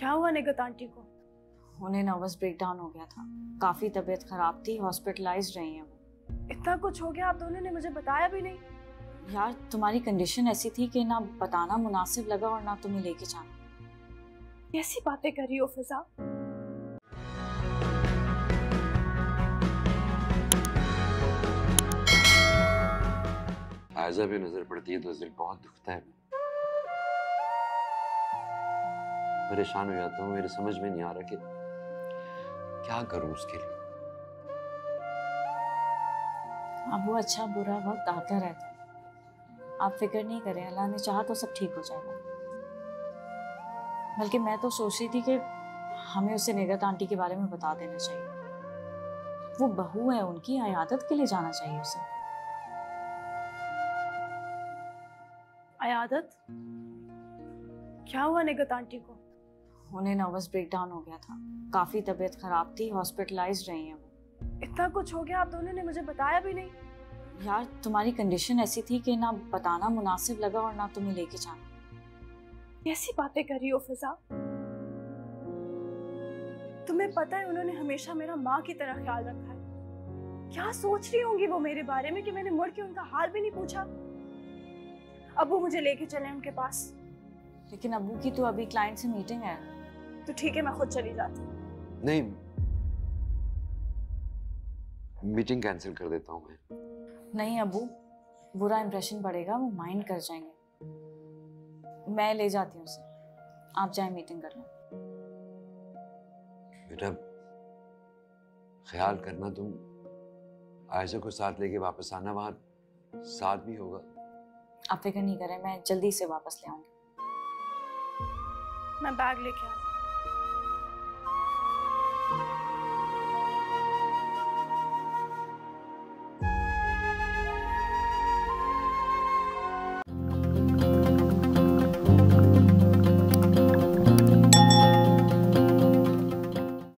क्या हुआ निगत आंटी को? उन्हें नर्वस ब्रेकडाउन हो गया था। काफ़ी तबीयत खराब थी हॉस्पिटलाइज रही हैं वो। इतना कुछ हो गया आप दोनों ने मुझे बताया भी नहीं। यार तुम्हारी कंडीशन ऐसी थी कि ना बताना मुनासिब लगा और ना तुम्हें लेके जाना। कैसी बातें कर रही हो फिजा? आयजा भी नज़र पड़ती है तो दिल बहुत दुखता है। परेशान हो जाता हूँ मेरे समझ में नहीं आ रहा कि क्या करूँ उसके लिए। अब वो अच्छा बुरा वक्त आता रहता है। आप फ़िक्र नहीं करें अल्लाह ने चाहा तो सब ठीक हो जाएगा। बल्कि मैं तो सोच रही थी कि हमें उसे निगत आंटी के बारे में बता देना चाहिए। वो बहू है उनकी आयादत के लिए जाना चाहिए उसे। आयादत? क्या हुआ निगत आंटी को? उन्हें नर्वस ब्रेकडाउन हो गया था। काफ़ी तबीयत खराब थी हॉस्पिटलाइज रही हैं वो। इतना कुछ हो गया आप दोनों ने मुझे बताया भी नहीं। यार तुम्हारी कंडीशन ऐसी थी कि ना बताना मुनासिब लगा और ना तुम्हें लेके जाना। कैसी बातें कर रही हो फिजा? तुम्हें पता है उन्होंने हमेशा मेरा माँ की तरह ख्याल रखा है। क्या सोच रही होंगी वो मेरे बारे में कि मैंने मुड़ के उनका हाल भी नहीं पूछा? अब वो मुझे लेके चले उनके पास। लेकिन अबू की तो अभी क्लाइंट से मीटिंग है। तो ठीक है मैं खुद चली जाती हूँ। नहीं। मीटिंग कैंसिल कर देता हूँ मैं। नहीं अबू बुरा इंप्रेशन पड़ेगा वो माइंड कर जाएँगे। मैं ले जाती हूँ उसे। आप जाए मीटिंग कर लें बेटा ख्याल करना तुम। आयशा को साथ लेके वापस आना वहाँ साथ भी होगा। आप फ़िक्र नहीं करें मैं जल्दी से वापस ले आऊँगी। मैं बैग लेके हूँ।